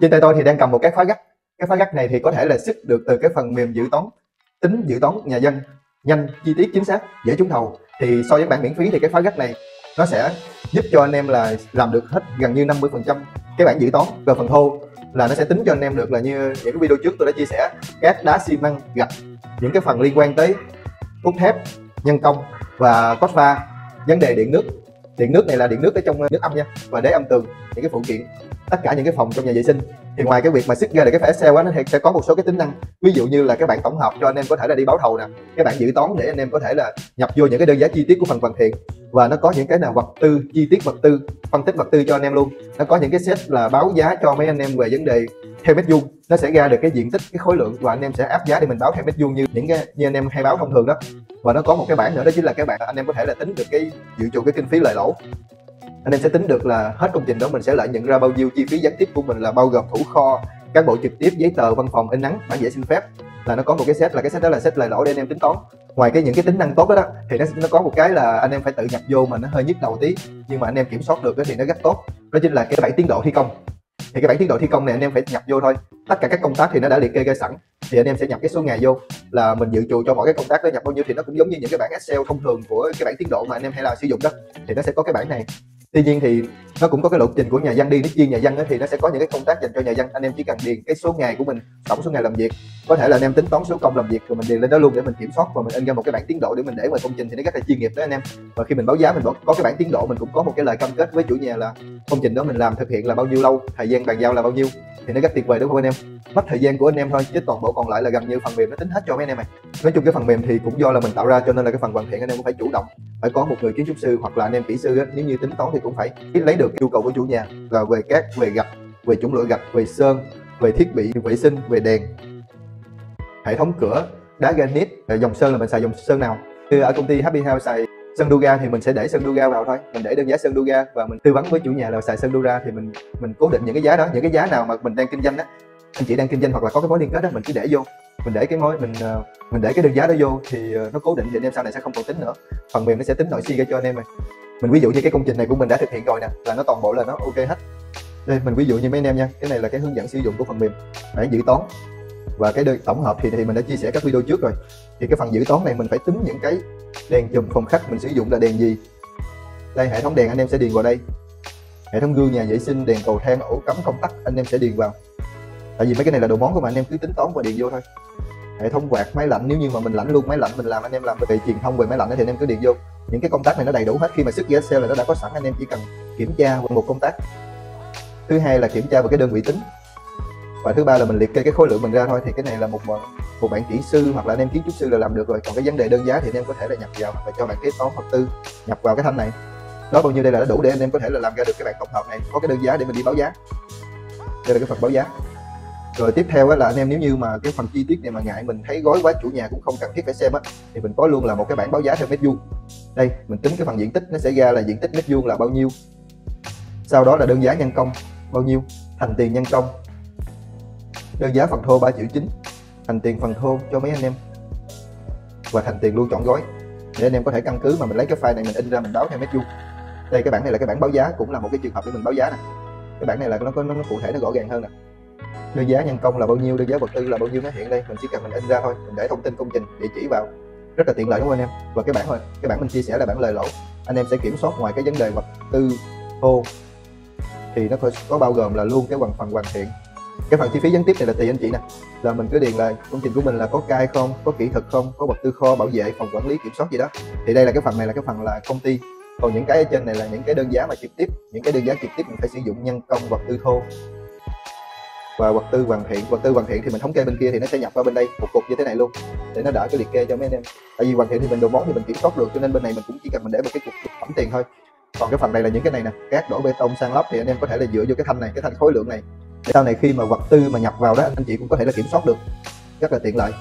trên tay tôi thì đang cầm một cái khóa gắt. Cái khóa gắt này thì có thể là xuất được từ cái phần mềm dự toán, tính dự toán nhà dân, nhanh, chi tiết, chính xác, dễ trúng thầu. Thì so với bản miễn phí thì cái khóa gắt này nó sẽ giúp cho anh em là làm được hết gần như 50 phần trăm cái bản dự toán. Về phần thô là nó sẽ tính cho anh em được là như những cái video trước tôi đã chia sẻ, các đá xi măng, gạch, những cái phần liên quan tới cốt thép, nhân công và cốt pha. Vấn đề điện nước điện nước này là điện nước ở trong nước âm nha, và đế âm tường, những cái phụ kiện tất cả những cái phòng trong nhà vệ sinh. Thì ngoài cái việc mà xích ra được cái file Excel á, nó sẽ có một số cái tính năng. Ví dụ như là các bạn tổng hợp cho anh em có thể là đi báo thầu nè các bạn dự toán để anh em có thể là nhập vô những cái đơn giá chi tiết của phần hoàn thiện. Và nó có những cái nào vật tư, chi tiết vật tư, phân tích vật tư cho anh em luôn. Nó có những cái set là báo giá cho mấy anh em về vấn đề theo mét vuông. Nó sẽ ra được cái diện tích, cái khối lượng và anh em sẽ áp giá để mình báo theo mét vuông như những cái, như anh em hay báo thông thường đó. Và nó có một cái bảng nữa, đó chính là cái bảng anh em có thể là tính được cái dự trù, cái kinh phí lời lỗ anh em sẽ tính được là hết công trình đó mình sẽ lợi nhận ra bao nhiêu chi phí gián tiếp của mình là bao gồm thủ kho cán bộ trực tiếp giấy tờ văn phòng in nắng bản vẽ xin phép. Là nó có một cái set là cái set đó là set lời lỗi để anh em tính toán. Ngoài cái những cái tính năng tốt đó, đó thì nó nó có một cái là anh em phải tự nhập vô mà nó hơi nhức đầu tí. Nhưng mà anh em kiểm soát được đó thì nó rất tốt. Đó chính là cái bản tiến độ thi công. Thì cái bản tiến độ thi công này anh em phải nhập vô thôi. Tất cả các công tác thì nó đã liệt kê ra sẵn. Thì anh em sẽ nhập cái số ngày vô. Là mình dự trù cho mỗi cái công tác đó nhập bao nhiêu thì nó cũng giống như những cái bản Excel thông thường của cái bản tiến độ mà anh em hay là sử dụng đó. Thì nó sẽ có cái bản này tuy nhiên thì nó cũng có cái lộ trình của nhà dân đi. Nếu chuyên nhà dân thì nó sẽ có những cái công tác dành cho nhà dân anh em chỉ cần điền cái số ngày của mình, tổng số ngày làm việc. Có thể là anh em tính toán số công làm việc rồi mình điền lên đó luôn để mình kiểm soát và mình in ra một cái bản tiến độ để mình để ngoài công trình thì nó rất là chuyên nghiệp đó anh em. Và khi mình báo giá mình có cái bản tiến độ mình cũng có một cái lời cam kết với chủ nhà là công trình đó mình làm thực hiện là bao nhiêu lâu, thời gian bàn giao là bao nhiêu thì nó rất tuyệt vời đúng không anh em? Mất thời gian của anh em thôi chứ toàn bộ còn lại là gần như phần mềm nó tính hết cho mấy anh em này. Nói chung cái phần mềm thì cũng do là mình tạo ra cho nên là cái phần hoàn thiện anh em cũng phải chủ động phải có một người kiến trúc sư hoặc là anh em kỹ sư á, nếu như tính toán thì cũng phải lấy được yêu cầu của chủ nhà. Là về cát về gạch về chủng loại gạch về sơn về thiết bị vệ sinh về đèn hệ thống cửa đá granite dòng sơn là mình xài dòng sơn nào? Thì ở công ty Happy House xài sơn Duga thì mình sẽ để sơn Duga vào thôi. Mình để đơn giá sơn Duga và mình tư vấn với chủ nhà là xài sơn Duga thì mình mình cố định những cái giá đó, những cái giá nào mà mình đang kinh doanh á. Anh chị đang kinh doanh hoặc là có cái mối liên kết đó mình cứ để vô. Mình để cái mối, mình ờ, mình để cái đơn giá đó vô thì ờ, nó cố định thì anh em sau này sẽ không còn tính nữa. Phần mềm nó sẽ tính nội si ra cho anh em mình. mình ví dụ như cái công trình này của mình đã thực hiện rồi nè, là nó toàn bộ là nó ok hết. Đây, mình ví dụ như mấy anh em nha, cái này là cái hướng dẫn sử dụng của phần mềm. Để dự toán và cái đơn tổng hợp thì thì mình đã chia sẻ các video trước rồi. Thì cái phần dự toán này mình phải tính những cái đèn chùm phòng khách mình sử dụng là đèn gì? Đây, hệ thống đèn anh em sẽ điền vào đây. Hệ thống gương, nhà vệ sinh, đèn cầu thang, ổ cắm, công tắc, anh em sẽ điền vào. Tại vì mấy cái này là đồ món của mà anh em cứ tính toán và điền vô thôi. Hệ thống quạt, máy lạnh, nếu như mà mình lạnh luôn máy lạnh, mình làm anh em làm về truyền thông, về máy lạnh thì anh em cứ điền vô. Những cái công tác này nó đầy đủ hết khi mà sức giá sale là nó đã có sẵn, anh em chỉ cần kiểm tra một công tác thứ hai là kiểm tra vào cái đơn vị tính và thứ ba là mình liệt kê cái khối lượng mình ra thôi thì cái này là một một bạn kỹ sư hoặc là anh em kiến trúc sư là làm được rồi. Còn cái vấn đề đơn giá thì anh em có thể là nhập vào hoặc là cho bạn kế toán vật tư nhập vào cái thanh này. Đó bao nhiêu đây là đủ để anh em có thể là làm ra được cái bản tổng hợp này. Có cái đơn giá để mình đi báo giá. Đây là cái phần báo giá. Rồi tiếp theo là anh em nếu như mà cái phần chi tiết này mà ngại mình thấy gói quá chủ nhà cũng không cần thiết phải xem á thì mình có luôn là một cái bảng báo giá theo mét vuông. Đây mình tính cái phần diện tích nó sẽ ra là diện tích mét vuông là bao nhiêu. Sau đó là đơn giá nhân công bao nhiêu. Thành tiền nhân công đơn giá phần thô 3 triệu chín thành tiền phần thô cho mấy anh em. Và thành tiền luôn chọn gói để anh em có thể căn cứ mà mình lấy cái file này mình in ra mình báo theo mét vuông đây cái bản này là cái bản báo giá cũng là một cái trường hợp để mình báo giá nè. Cái bản này là nó có nó, nó cụ thể nó rõ ràng hơn nè. Đơn giá nhân công là bao nhiêu đơn giá vật tư là bao nhiêu nó hiện đây mình chỉ cần mình in ra thôi mình để thông tin công trình địa chỉ vào. Rất là tiện lợi đúng không anh em? Và cái bản thôi cái bản mình chia sẻ là bản lời lỗ. Anh em sẽ kiểm soát ngoài cái vấn đề vật tư thô. Thì nó có bao gồm là luôn cái phần hoàn thiện cái phần chi phí gián tiếp này là tùy anh chị nè. Là mình cứ điền là công trình của mình là có cai không, có kỹ thuật không, có vật tư kho, bảo vệ, phòng quản lý, kiểm soát gì đó. Thì đây là cái phần này là cái phần là công ty. Còn những cái ở trên này là những cái đơn giá mà trực tiếp, những cái đơn giá trực tiếp mình phải sử dụng nhân công, vật tư thô. Và vật tư hoàn thiện, vật tư hoàn thiện thì mình thống kê bên kia thì nó sẽ nhập qua bên đây một cục như thế này luôn, để nó đỡ cái liệt kê cho mấy anh em. Tại vì hoàn thiện thì mình đồ món thì mình kiểm soát được, cho nên bên này mình cũng chỉ cần mình để một cái cục thực phẩm tiền thôi. Còn cái phần này là những cái này nè, cát, đổ bê tông sang lắp thì anh em có thể là dựa vô cái thanh này, cái thanh khối lượng này để sau này khi mà vật tư mà nhập vào đó anh chị cũng có thể là kiểm soát được. Rất là tiện lợi.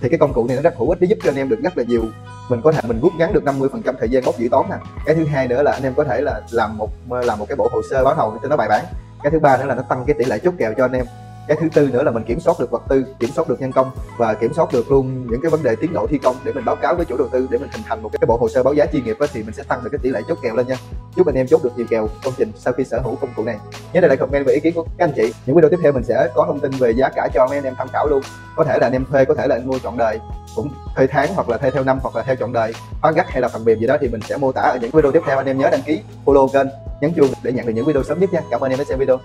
Thì cái công cụ này nó rất hữu ích để giúp cho anh em được rất là nhiều. Mình có thể mình rút ngắn được 50 phần trăm thời gian bốc dự toán nè. Cái thứ hai nữa là anh em có thể là làm một làm một cái bộ hồ sơ báo thầu cho nó bài bản. Cái thứ ba nữa là nó tăng cái tỷ lệ chốt kèo cho anh em. Cái thứ tư nữa là mình kiểm soát được vật tư kiểm soát được nhân công và kiểm soát được luôn những cái vấn đề tiến độ thi công để mình báo cáo với chủ đầu tư để mình hình thành một cái bộ hồ sơ báo giá chuyên nghiệp đó, thì mình sẽ tăng được cái tỷ lệ chốt kèo lên nha chúc anh em chốt được nhiều kèo công trình sau khi sở hữu công cụ này. Nhớ để lại comment về ý kiến của các anh chị. Những video tiếp theo mình sẽ có thông tin về giá cả cho mấy anh em tham khảo luôn. Có thể là anh em thuê, có thể là anh mua trọn đời. Cũng thuê tháng hoặc là thuê theo năm hoặc là theo trọn đời. Khóa gắt hay là phần mềm gì đó thì mình sẽ mô tả ở những video tiếp theo. Anh em nhớ đăng ký, follow kênh, nhấn chuông để nhận được những video sớm nhất nha. Cảm ơn anh em đã xem video.